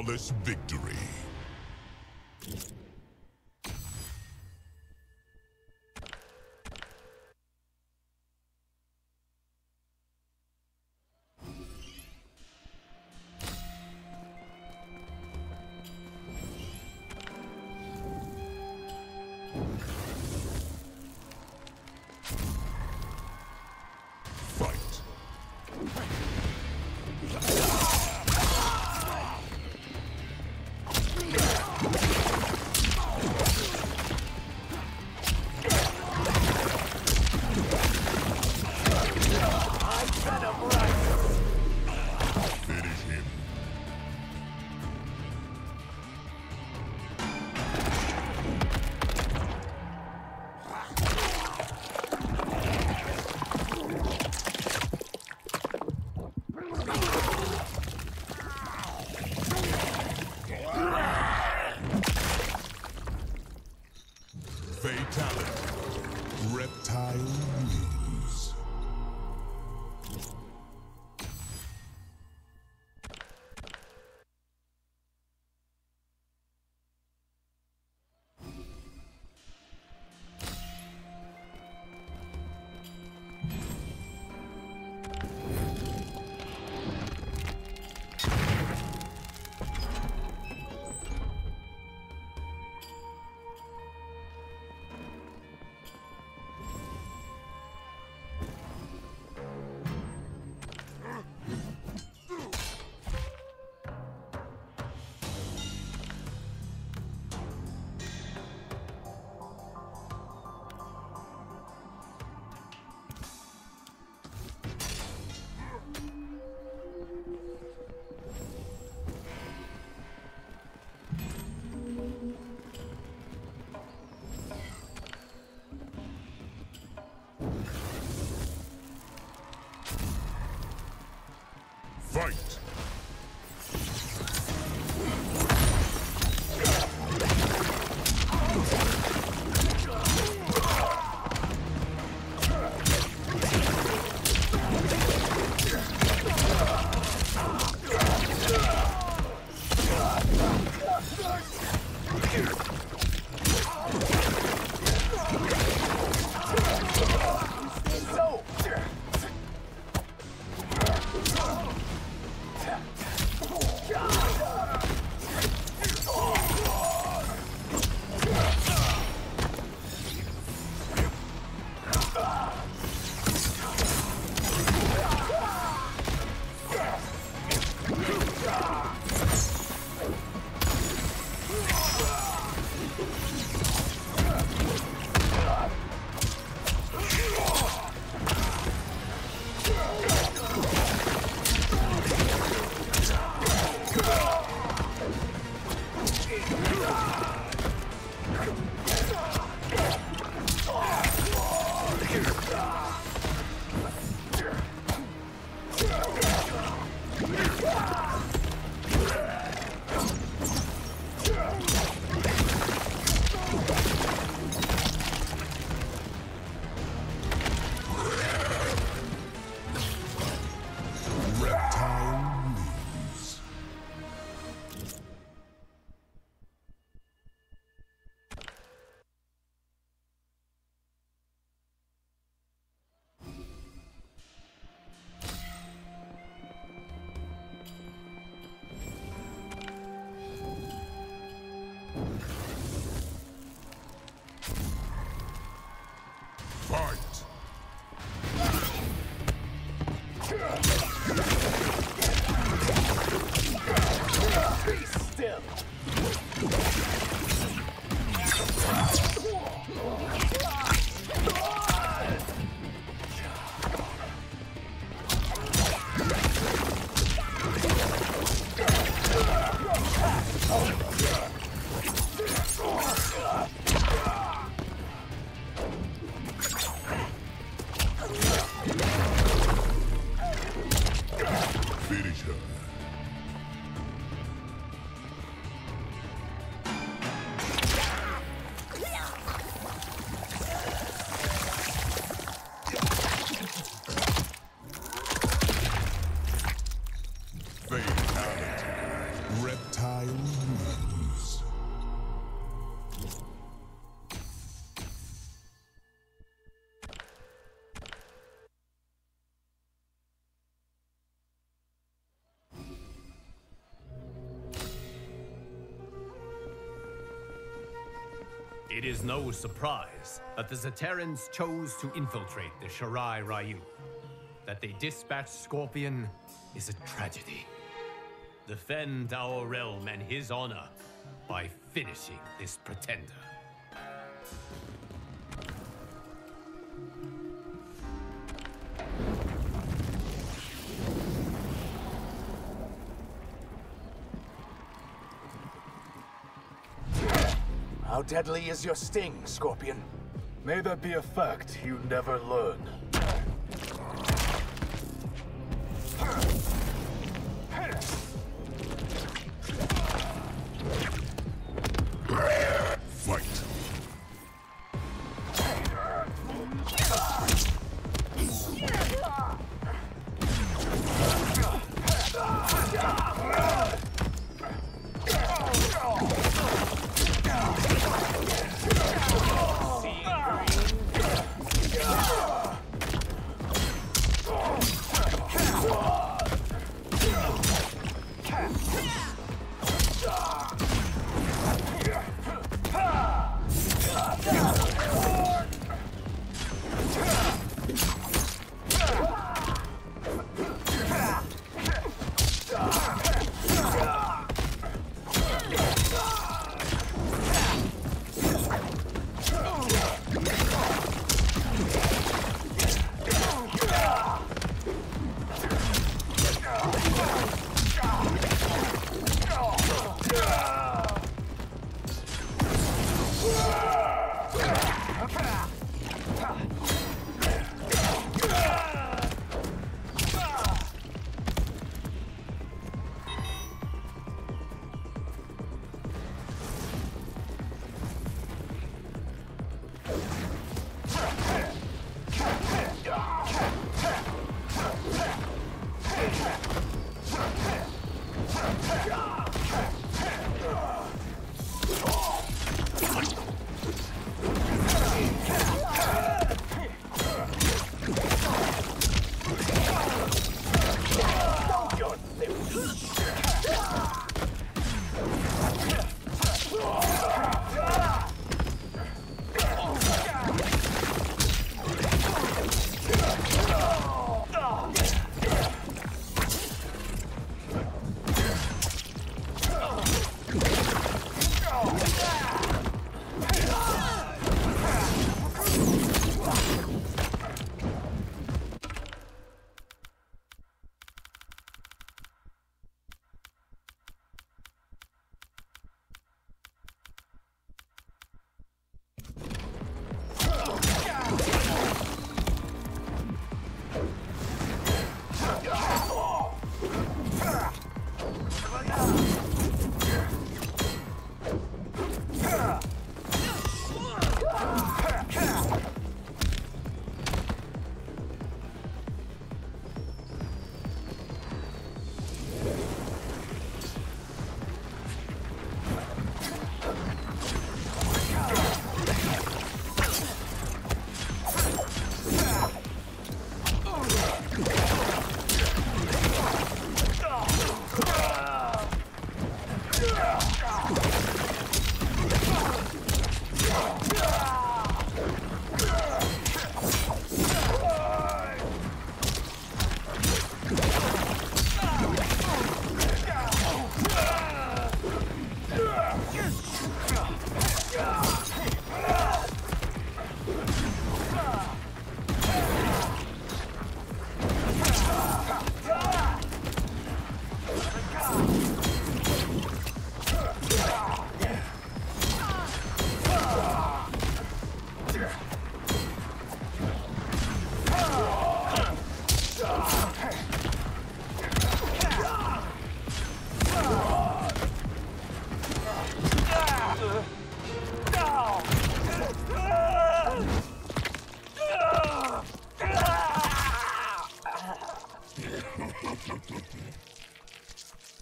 Flawless victory. Reptile It is no surprise that the Zaterrans chose to infiltrate the Shirai Ryu. That they dispatched Scorpion is a tragedy. Defend our realm and his honor by finishing this pretender. How deadly is your sting, Scorpion? May that be a fact you never learn.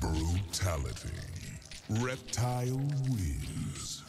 Brutality. Reptile wins.